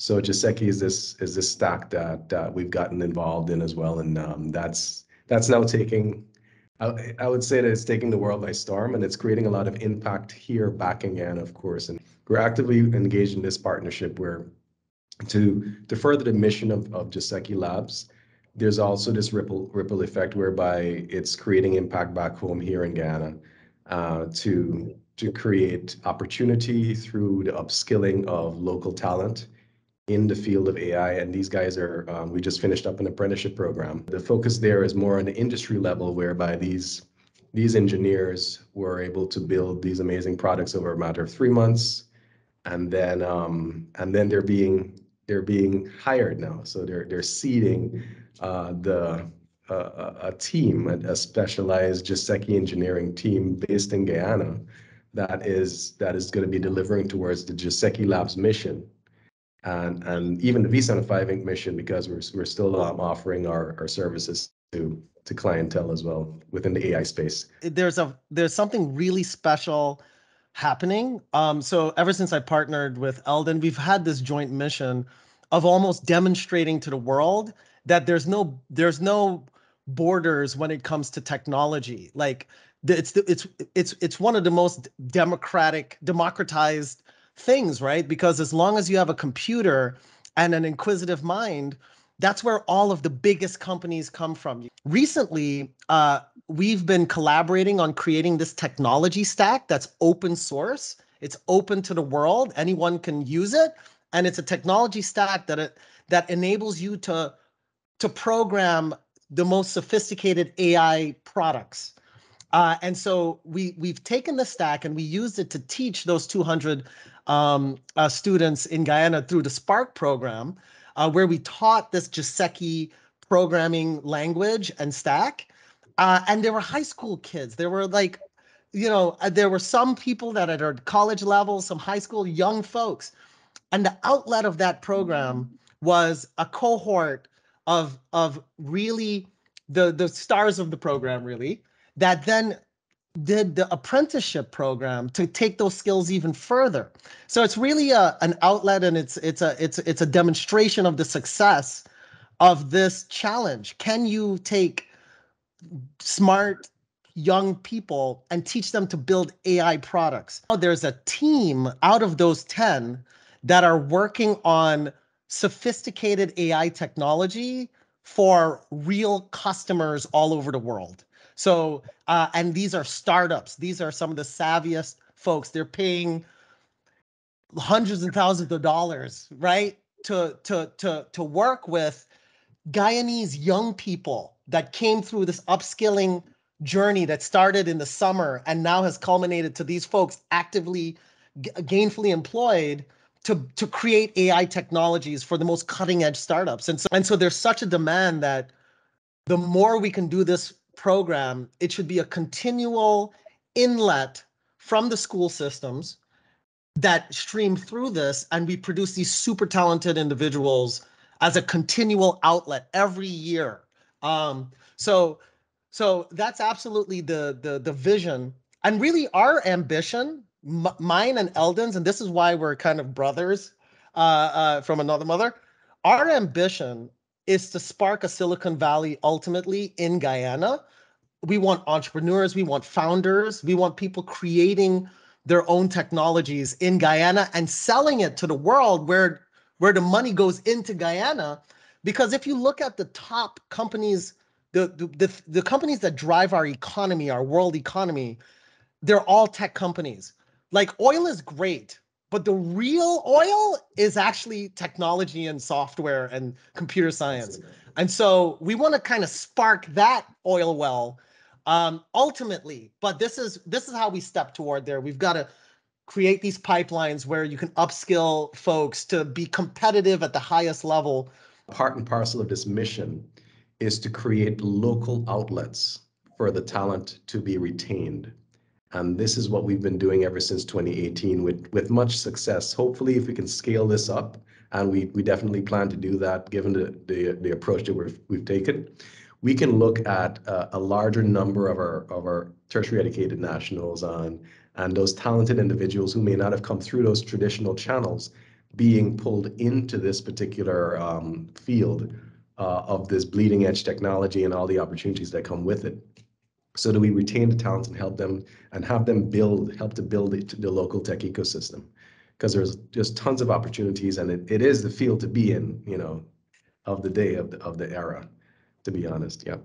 So Jaseci is this is this stack that uh, we've gotten involved in as well, and um, that's that's now taking. I, I would say that it's taking the world by storm, and it's creating a lot of impact here back in Guyana, of course. And we're actively engaged in this partnership where to to further the mission of of Jaseci Labs there's also this ripple ripple effect whereby it's creating impact back home here in Guyana uh, to to create opportunity through the upskilling of local talent in the field of AI. And these guys are um, we just finished up an apprenticeship program. The focus there is more on the industry level, whereby these these engineers were able to build these amazing products over a matter of three months, and then um, and then they're being they're being hired now. So they're they're seeding uh, the uh, a team, a, specialized Jaseci engineering team based in Guyana that is that is going to be delivering towards the Jaseci Labs mission and and even the v75 Inc. mission because we're we're still um, offering our, our services to to clientele as well within the AI space. There's a there's something really special happening. Um, so ever since I partnered with Eldon, we've had this joint mission of almost demonstrating to the world that there's no there's no borders when it comes to technology. Like it's it's it's it's one of the most democratic democratized things, right? Because as long as you have a computer and an inquisitive mind, that's where all of the biggest companies come from. Recently, uh, we've been collaborating on creating this technology stack that's open source. It's open to the world. Anyone can use it, and it's a technology stack that it that enables you to to program the most sophisticated AI products. Uh, and so we we've taken the stack and we used it to teach those 200 um, uh, students in Guyana through the Spark program, uh, where we taught this Jaseci programming language and stack. Uh, and there were high school kids. There were like, you know, uh, there were some people that at our college level, some high school young folks. And the outlet of that program was a cohort of of really the the stars of the program really that then did the apprenticeship program to take those skills even further. So it's really a, an outlet and it's it's a it's it's a demonstration of the success of this challenge. Can you take smart young people and teach them to build AI products? Oh, there's a team out of those 10 that are working on sophisticated AI technology for real customers all over the world. So, uh, and these are startups. These are some of the savviest folks. They're paying hundreds and thousands of dollars, right, to to to to work with Guyanese young people that came through this upskilling journey that started in the summer and now has culminated to these folks actively gainfully employed to to create AI technologies for the most cutting edge startups. And so and so there's such a demand that the more we can do this program, it should be a continual inlet from the school systems that stream through this and we produce these super talented individuals as a continual outlet every year. Um, so so that's absolutely the the the vision and really our ambition m- mine and Eldon's, and this is why we're kind of brothers uh, uh, from another mother. Our ambition is to spark a Silicon Valley ultimately in Guyana. We want entrepreneurs, we want founders, we want people creating their own technologies in Guyana and selling it to the world where where the money goes into Guyana. Because if you look at the top companies, the, the, the, the companies that drive our economy, our world economy, they're all tech companies like oil is great but the real oil is actually technology and software and computer science. And so we want to kind of spark that oil well um, ultimately. But this is this is how we step toward there. We've got to create these pipelines where you can upskill folks to be competitive at the highest level. Part and parcel of this mission is to create local outlets for the talent to be retained and this is what we've been doing ever since 2018 with, with much success. Hopefully, if we can scale this up, and we, we definitely plan to do that given the, the, the approach that we've, we've taken, we can look at a larger number of our, of our tertiary educated nationals on, and those talented individuals who may not have come through those traditional channels being pulled into this particular um, field uh, of this bleeding edge technology and all the opportunities that come with it. So do we retain the talents and help them and have them build, help to build it to the local tech ecosystem? Because there's just tons of opportunities and it, it is the field to be in, you know, of the day of the, of the era, to be honest. Yeah.